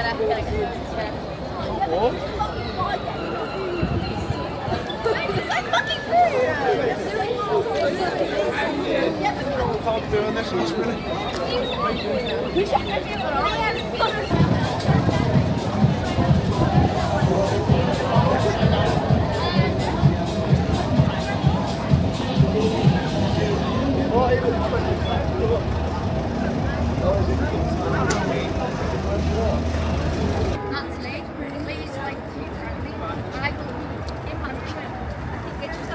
What? I'm hear you! Stop doing this.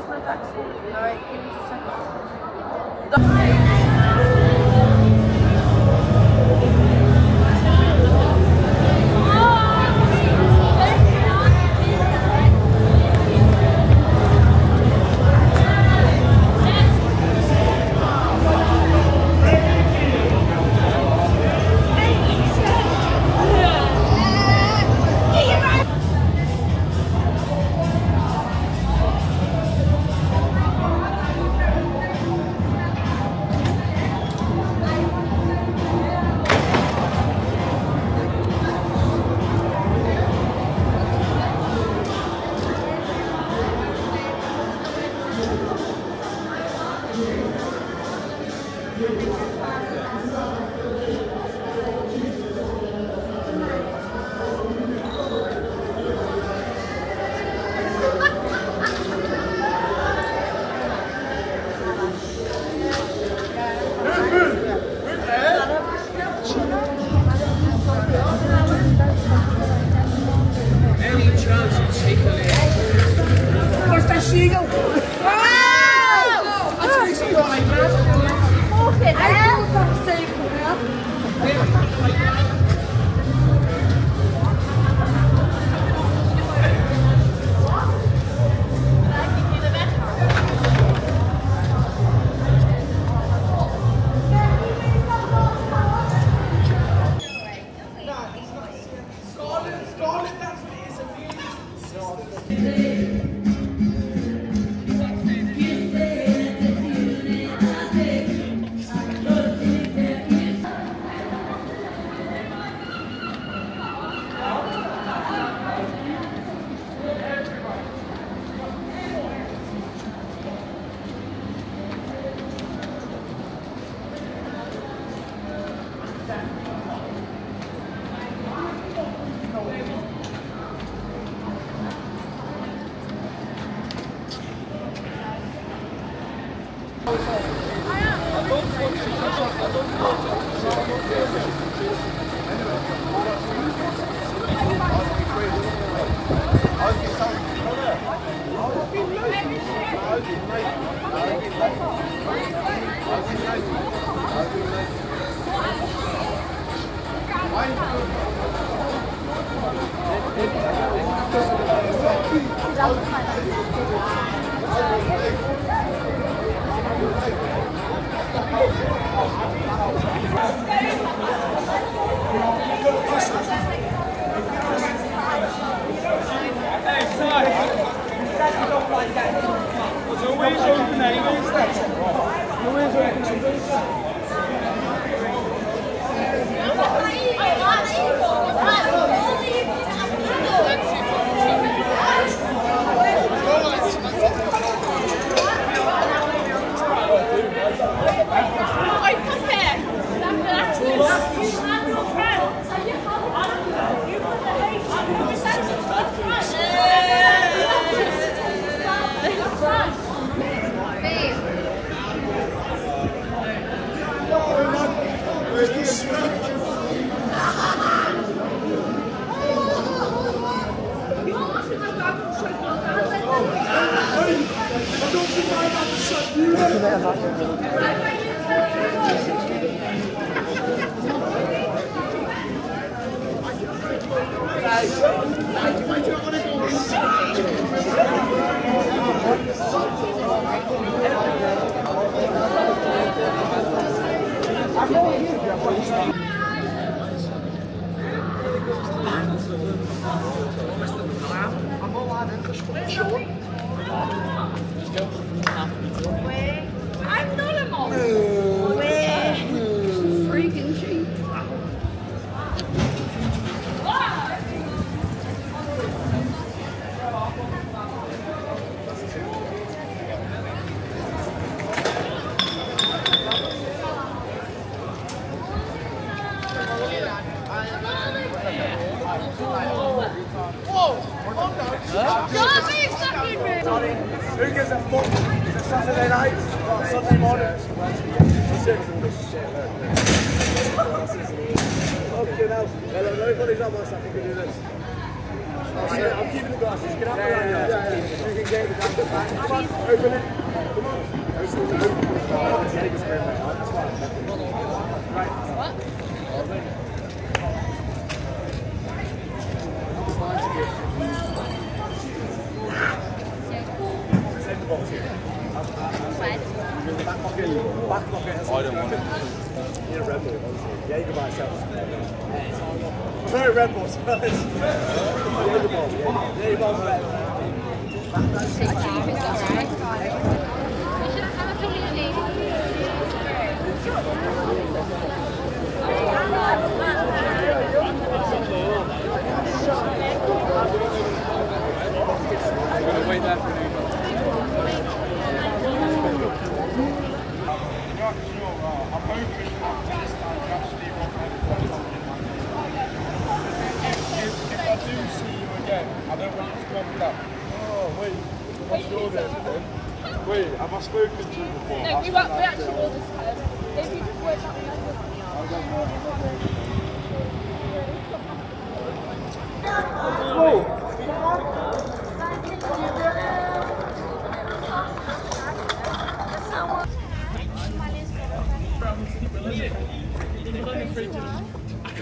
Where's my vaccine? Alright, give me two. Mas também lá, a mão lá. Dentro, as pessoas. Isto é o gives a fuck? It's a Saturday night, or Sunday morning. Okay, now, well, nobody's on myself, we can do this. I'm keeping the glasses, get out the yeah, You can get it down back. Come on, open it. Come on. Open it. Open it. Back pocket. Back pocket. I don't want it. You a Red Bull. Yeah, you can buy yourself. Try Red Bull first. Jaeger Bomb. Jaeger Bomb's better. If I do see you again, I don't want you to come back. Oh, wait. What's your then? Wait, have I spoken to you before? No, we, were, we actually of, if you just work numbers.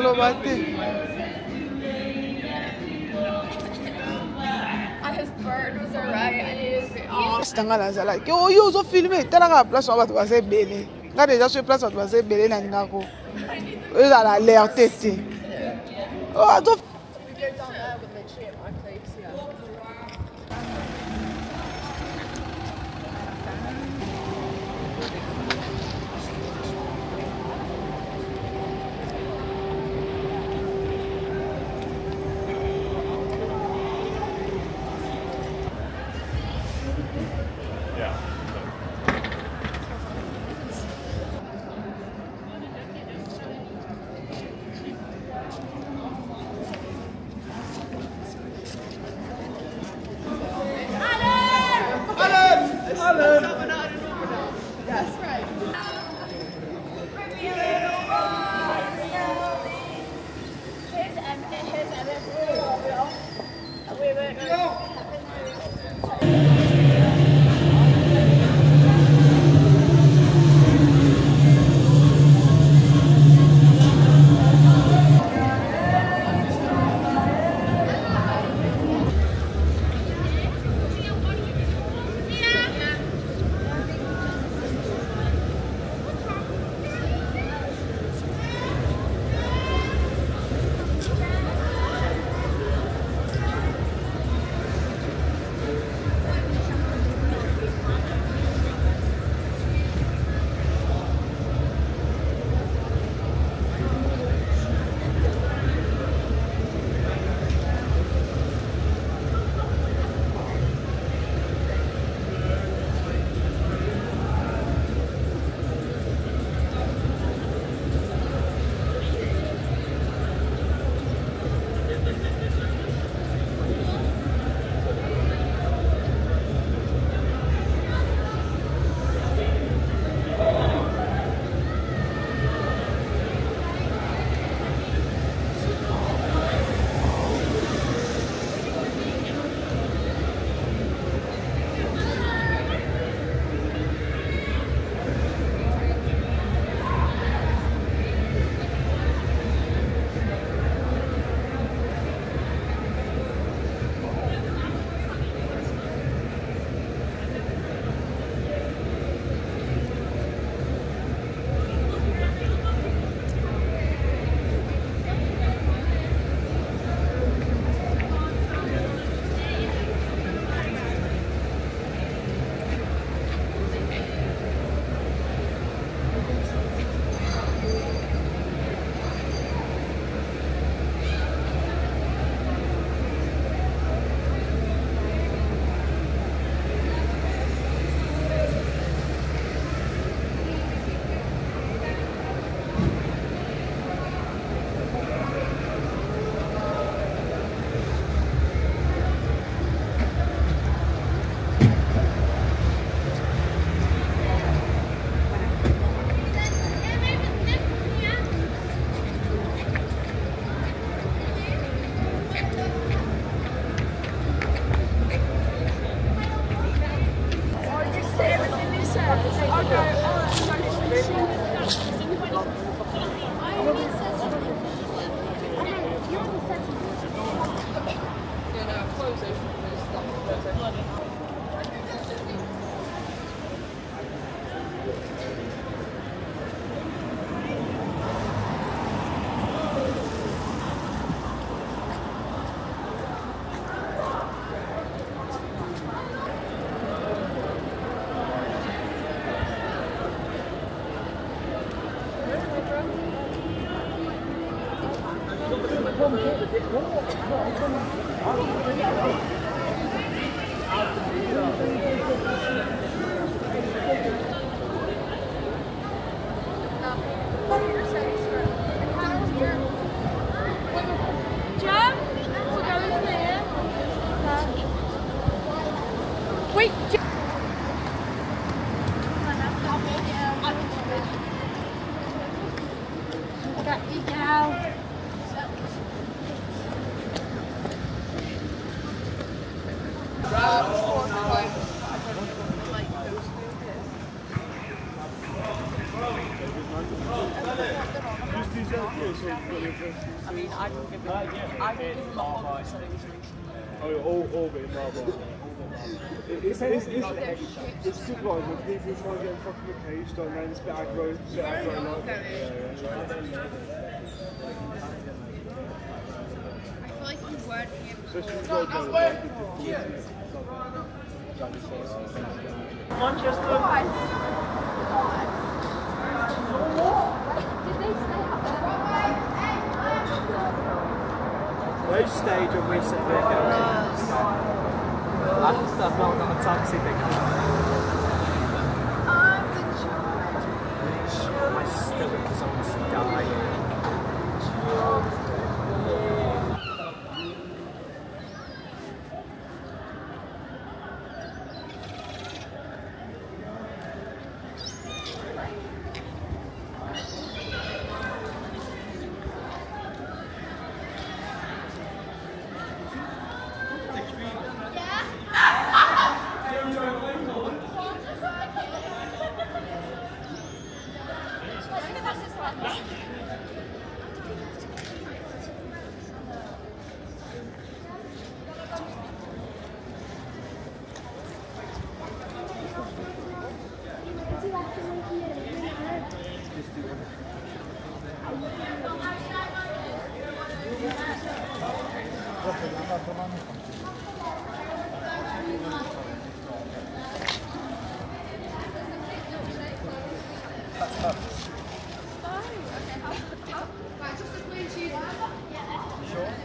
kuloba te. Stanga nazalaki oyo ozofilme e talaka place wana bato baza ebele. Nga deja so place bato baza ebele nalingako ezala alerte te. I mean, I can give him, I can give him a so. Oh, all, all bit in It's, it's, it's, good when people try and get fucking the cage done, then it's a bit aggro, it's a. Yeah, yeah. I feel like you weren't able Especially with like, uh, like, Those stage when we sit there going, not got a taxi thing.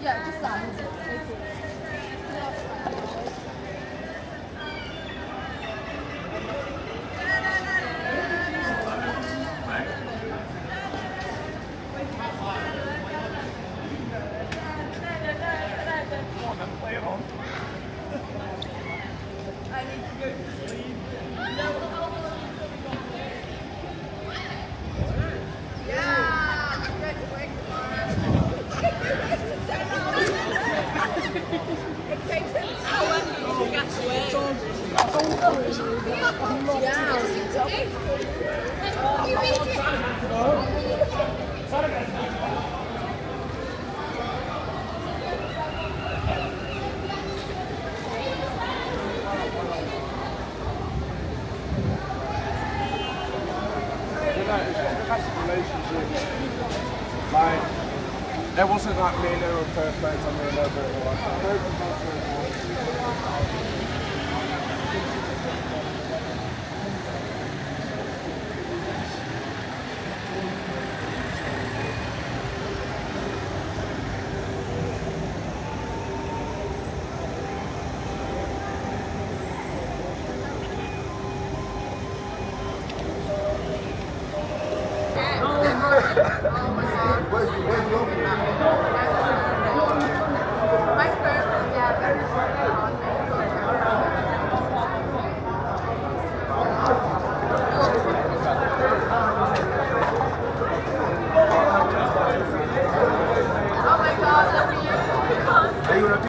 Yeah, just that. Like, there wasn't like me and they were perfect, I mean, they were like,